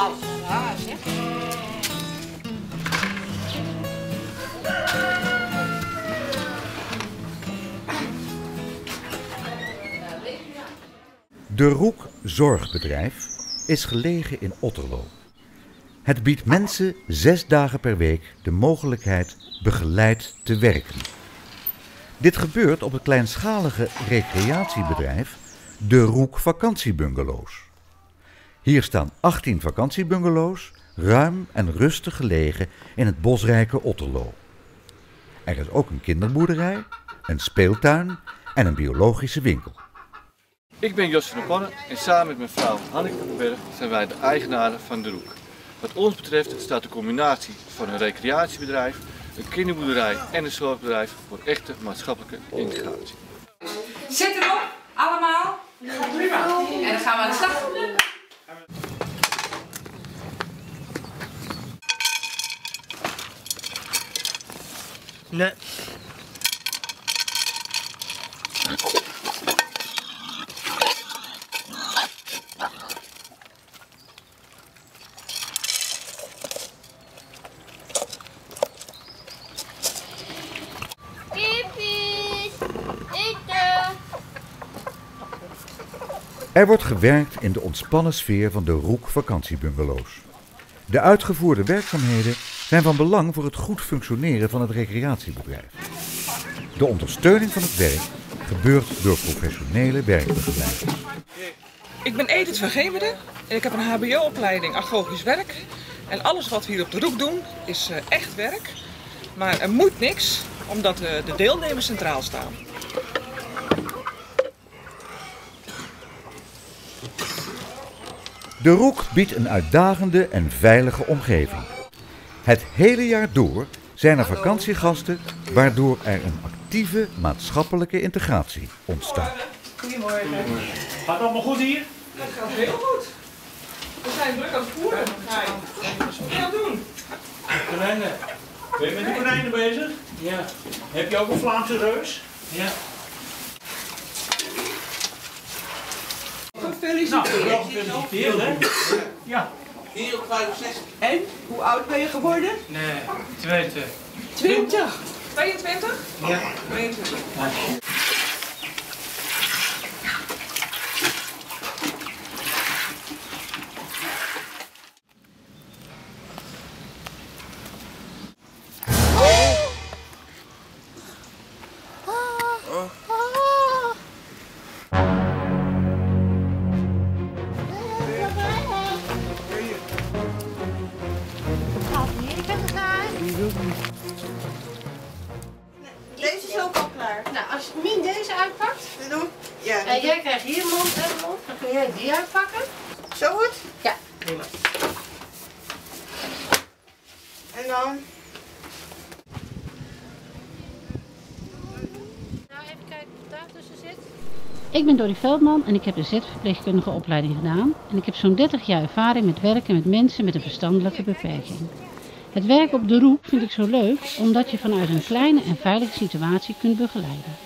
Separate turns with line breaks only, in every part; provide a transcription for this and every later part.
De Roek Zorgbedrijf is gelegen in Otterlo. Het biedt mensen zes dagen per week de mogelijkheid begeleid te werken. Dit gebeurt op het kleinschalige recreatiebedrijf De Roek Vakantiebungalows. Hier staan 18 vakantiebungalows, ruim en rustig gelegen in het bosrijke Otterlo. Er is ook een kinderboerderij, een speeltuin en een biologische winkel.
Ik ben Jos van der Pannen en samen met mijn vrouw Hanneke Berg zijn wij de eigenaren van De Roek. Wat ons betreft staat de combinatie van een recreatiebedrijf, een kinderboerderij en een zorgbedrijf voor echte maatschappelijke integratie.
Zet erop, allemaal. Prima. En dan gaan we aan de slag.
Nee.
Eten.
Er wordt gewerkt in de ontspannen sfeer van de Roek vakantiebungalows. De uitgevoerde werkzaamheden zijn van belang voor het goed functioneren van het recreatiebedrijf. De ondersteuning van het werk gebeurt door professionele werkbegeleiders.
Ik ben Edith van Gemeren en ik heb een hbo-opleiding agogisch werk. En alles wat we hier op de Roek doen is eh, echt werk. Maar er moet niks, omdat eh, de deelnemers centraal staan.
De Roek biedt een uitdagende en veilige omgeving. Het hele jaar door zijn er vakantiegasten waardoor er een actieve maatschappelijke integratie ontstaat.
Goedemorgen.
Gaat allemaal goed hier?
Dat gaat heel goed. We zijn druk aan het voeren. Wat moet je aan het doen?
Konijnen. Ben je met de konijnen bezig? Ja. Heb je ook een Vlaamse reus? Ja. Nou,
Gefeliciteerd.
wel gefeliciteerd, hè? Ja.
En, hoe oud ben je geworden?
Nee, tweede.
20.
22?
Ja.
22.
Deze is ook al klaar. Nou, als Mien deze uitpakt.
Doen? Ja.
En jij krijgt hier mond en mond. Dan kun jij die uitpakken.
Zo goed?
Ja.
En dan?
Nou, even kijken wat daar tussen zit.
Ik ben Dorrie Veldman en ik heb de Z-verpleegkundige opleiding gedaan. En ik heb zo'n 30 jaar ervaring met werken met mensen met een verstandelijke beperking. Het werk op de roep vind ik zo leuk omdat je vanuit een kleine en veilige situatie kunt begeleiden.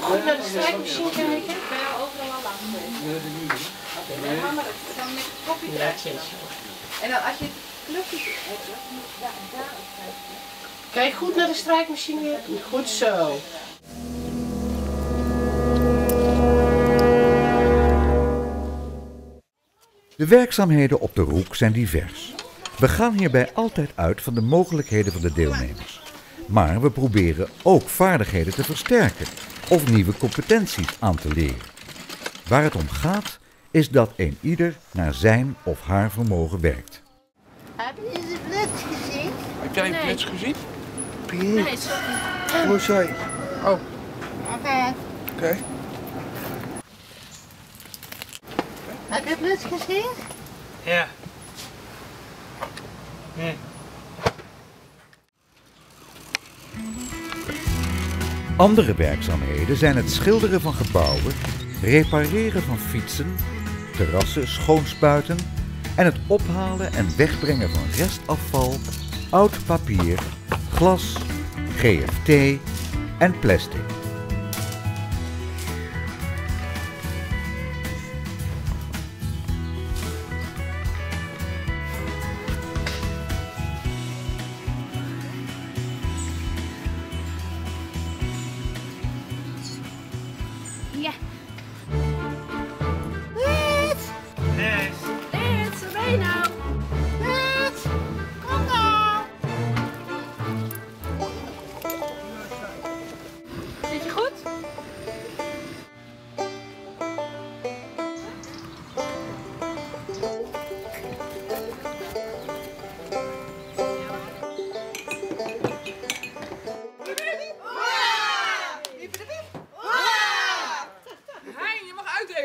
Goed naar de strijkmachine kijken. Ik ben er overal al langs geweest. Oké, dan gaan we dan met het kopje eruit En dan als je het knopje hebt, dan moet je daar en daar op kijken. Kijk goed naar de strijkmachine. Goed zo.
De werkzaamheden op de Roek zijn divers. We gaan hierbij altijd uit van de mogelijkheden van de deelnemers. Maar we proberen ook vaardigheden te versterken of nieuwe competenties aan te leren. Waar het om gaat is dat een ieder naar zijn of haar vermogen werkt.
Heb je de blitz gezien?
Heb jij een blitz gezien?
Nee, sorry.
Oh, sorry. Oh,
Oké.
oké.
Heb je blitz gezien?
Ja. Nee.
Andere werkzaamheden zijn het schilderen van gebouwen, repareren van fietsen, terrassen schoonspuiten en het ophalen en wegbrengen van restafval, oud papier, glas, GFT en plastic.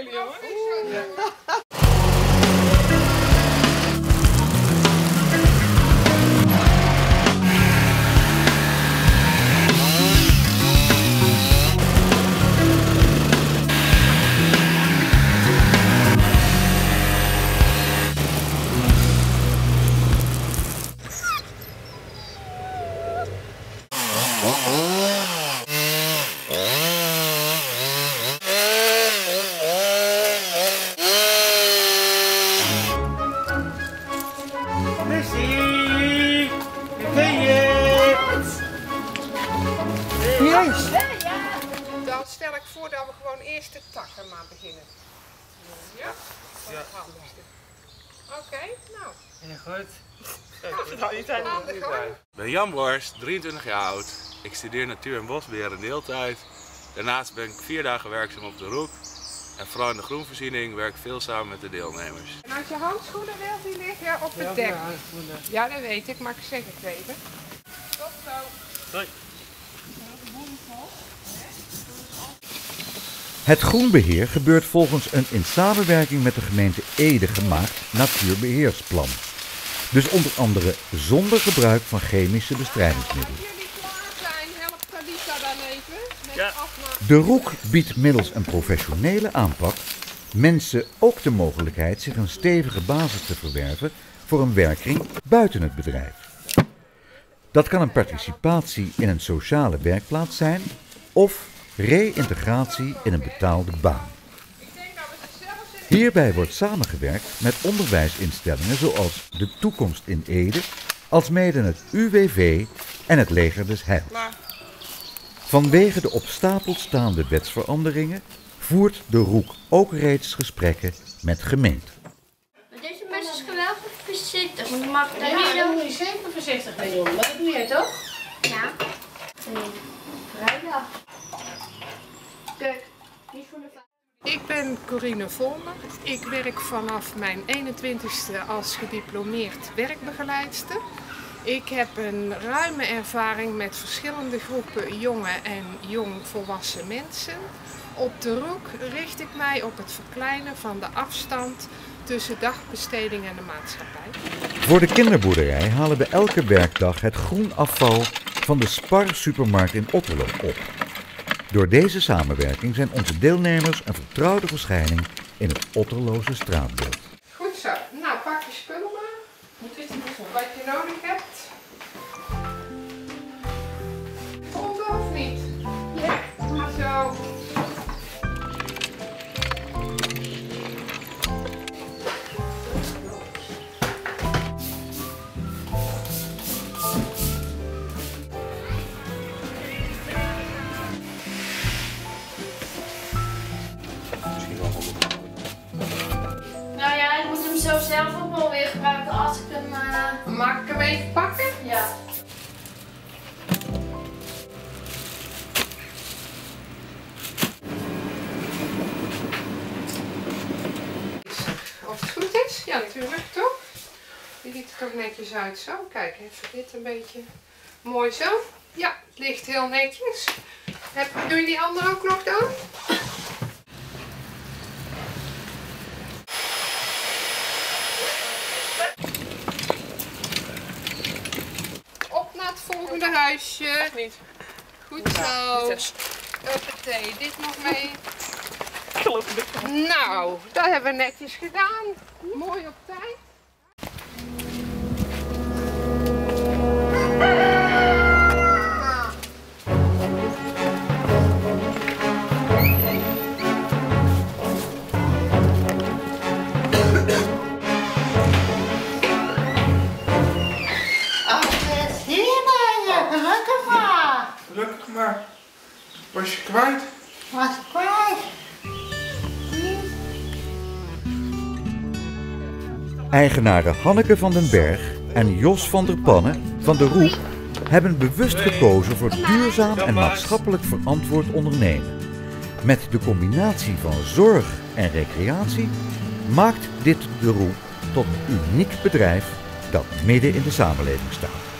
Je
mag uitdelen, jongen.
Dan stel ik voor dat we gewoon eerst de takken maar beginnen. Ja?
Ja.
Oké, nou.
Ja, goed.
Aan de gang.
Ik ben Jan Borst, 23 jaar oud. Ik studeer natuur- en bosbeheer in deeltijd. Daarnaast ben ik vier dagen werkzaam op de Roek. En vooral in de groenvoorziening werk ik veel samen met de deelnemers.
En als je handschoenen wilt, die liggen op het dek. Ja, dat weet ik, maar ik zeg het even. Tot zo.
Doei.
Het groenbeheer gebeurt volgens een in samenwerking met de gemeente Ede gemaakt natuurbeheersplan. Dus onder andere zonder gebruik van chemische bestrijdingsmiddelen. De Roek biedt middels een professionele aanpak mensen ook de mogelijkheid zich een stevige basis te verwerven voor een werkring buiten het bedrijf. Dat kan een participatie in een sociale werkplaats zijn of reïntegratie in een betaalde baan. Hierbij wordt samengewerkt met onderwijsinstellingen zoals de Toekomst in Ede, alsmede het UWV en het Leger des Heils. Vanwege de op stapel staande wetsveranderingen voert de Roek ook reeds gesprekken met gemeenten.
Maar deze mes is geweldig voorzichtig, want je mag daar
Ja, daar
doen.
moet je zeker voorzichtig mee doen. Maar dat doe jij toch?
Ja. Vrijdag. Kijk, niet voor de
Ik ben Corine Volmer. Ik werk vanaf mijn 21ste als gediplomeerd werkbegeleidster. Ik heb een ruime ervaring met verschillende groepen jonge en jongvolwassen mensen. Op de Roek richt ik mij op het verkleinen van de afstand tussen dagbesteding en de maatschappij.
Voor de kinderboerderij halen we elke werkdag het groenafval van de Spar supermarkt in Otterlo op. Door deze samenwerking zijn onze deelnemers een vertrouwde verschijning in het Otterloze straatbeeld.
Goed zo. Nou, pak je spullen maar. Wat je nodig hebt. Zo
zelf ook wel weer gebruiken als ik hem... eh,
Mag ik hem even pakken?
Ja.
Als het goed is? Ja, natuurlijk, toch? Die ziet er toch netjes uit zo. Kijk, even dit een beetje mooi zo. Ja, het ligt heel netjes. Heb, doe je die andere ook nog dan? Op naar het volgende huisje.
Niet.
Goed zo. Huppatee, dit nog mee. Nou, dat hebben we netjes gedaan. Mooi op tijd.
Kwijt?
Was kwijt.
Eigenaren Hanneke van den Berg en Jos van der Pannen van de Roep hebben bewust gekozen voor duurzaam en maatschappelijk verantwoord ondernemen. Met de combinatie van zorg en recreatie maakt dit de Roep tot een uniek bedrijf dat midden in de samenleving staat.